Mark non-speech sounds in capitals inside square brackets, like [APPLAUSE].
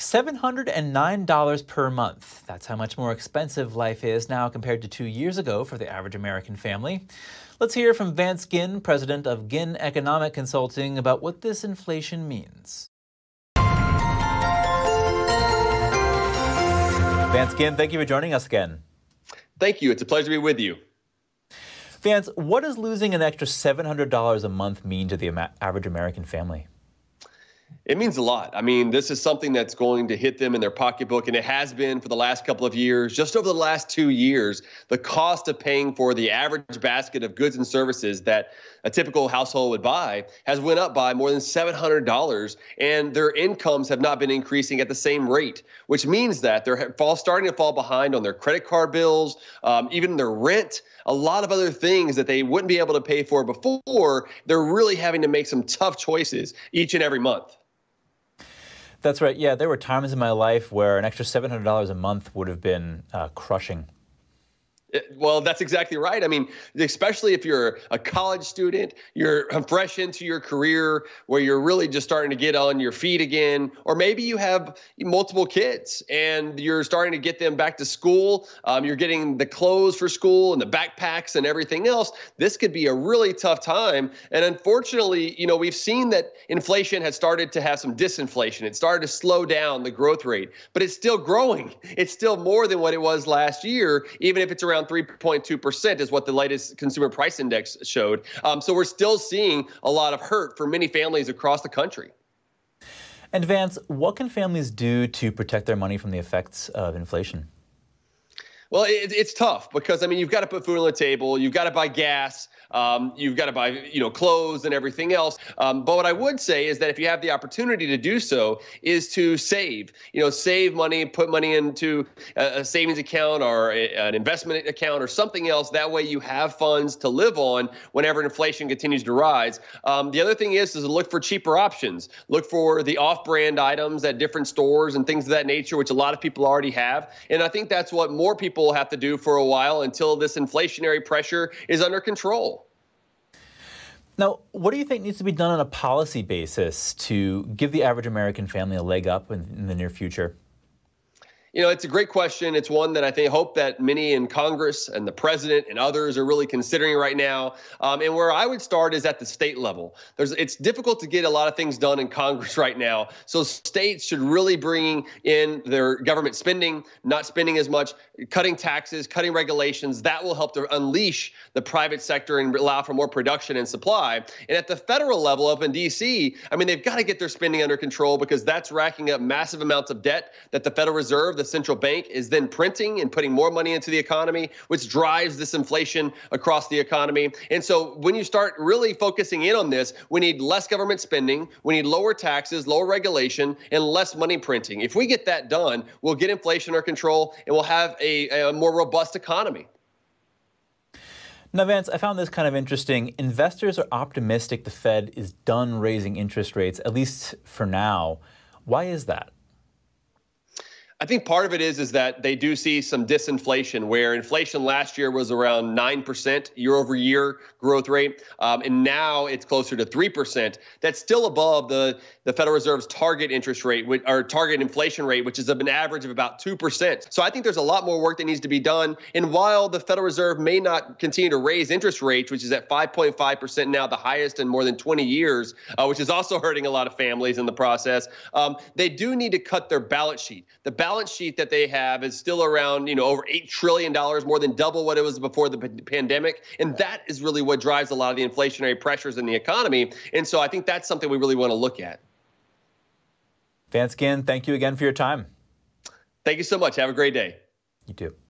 $709 per month. That's how much more expensive life is now compared to two years ago for the average American family. Let's hear from Vance Ginn, president of Ginn Economic Consulting, about what this inflation means. Vance Ginn, thank you for joining us again. Thank you. It's a pleasure to be with you. Vance, what does losing an extra $700 a month mean to the average American family? It means a lot. I mean, this is something that's going to hit them in their pocketbook, and it has been for the last couple of years. Just over the last two years, the cost of paying for the average basket of goods and services that a typical household would buy has went up by more than $700, and their incomes have not been increasing at the same rate, which means that they're fall, starting to fall behind on their credit card bills, um, even their rent, a lot of other things that they wouldn't be able to pay for before. They're really having to make some tough choices each and every month. That's right. Yeah, there were times in my life where an extra $700 a month would have been uh, crushing. Well, that's exactly right. I mean, especially if you're a college student, you're fresh into your career where you're really just starting to get on your feet again, or maybe you have multiple kids and you're starting to get them back to school. Um, you're getting the clothes for school and the backpacks and everything else. This could be a really tough time. And unfortunately, you know, we've seen that inflation has started to have some disinflation. It started to slow down the growth rate, but it's still growing. It's still more than what it was last year, even if it's around around 3.2% is what the latest consumer price index showed. Um, so we're still seeing a lot of hurt for many families across the country. And Vance, what can families do to protect their money from the effects of inflation? Well, it, it's tough because I mean you've got to put food on the table, you've got to buy gas, um, you've got to buy you know clothes and everything else. Um, but what I would say is that if you have the opportunity to do so, is to save. You know, save money, put money into a, a savings account or a, an investment account or something else. That way you have funds to live on whenever inflation continues to rise. Um, the other thing is is look for cheaper options. Look for the off-brand items at different stores and things of that nature, which a lot of people already have. And I think that's what more people people will have to do for a while until this inflationary pressure is under control. Now, what do you think needs to be done on a policy basis to give the average American family a leg up in, in the near future? You know, it's a great question. It's one that I think hope that many in Congress and the president and others are really considering right now. Um, and where I would start is at the state level. There's, it's difficult to get a lot of things done in Congress [LAUGHS] right now. So states should really bring in their government spending, not spending as much, cutting taxes, cutting regulations. That will help to unleash the private sector and allow for more production and supply. And at the federal level, up in D.C., I mean, they've got to get their spending under control because that's racking up massive amounts of debt that the Federal Reserve the central bank is then printing and putting more money into the economy, which drives this inflation across the economy. And so when you start really focusing in on this, we need less government spending, we need lower taxes, lower regulation, and less money printing. If we get that done, we'll get inflation under control and we'll have a, a more robust economy. Now, Vance, I found this kind of interesting. Investors are optimistic the Fed is done raising interest rates, at least for now. Why is that? I think part of it is is that they do see some disinflation, where inflation last year was around nine percent year over year growth rate, um, and now it's closer to three percent. That's still above the the Federal Reserve's target interest rate or target inflation rate, which is an average of about two percent. So I think there's a lot more work that needs to be done. And while the Federal Reserve may not continue to raise interest rates, which is at 5.5 percent now, the highest in more than 20 years, uh, which is also hurting a lot of families in the process, um, they do need to cut their balance sheet. The balance sheet that they have is still around, you know, over $8 trillion, more than double what it was before the p- pandemic. And that is really what drives a lot of the inflationary pressures in the economy. And so I think that's something we really want to look at. Vance Ginn, thank you again for your time. Thank you so much. Have a great day. You too.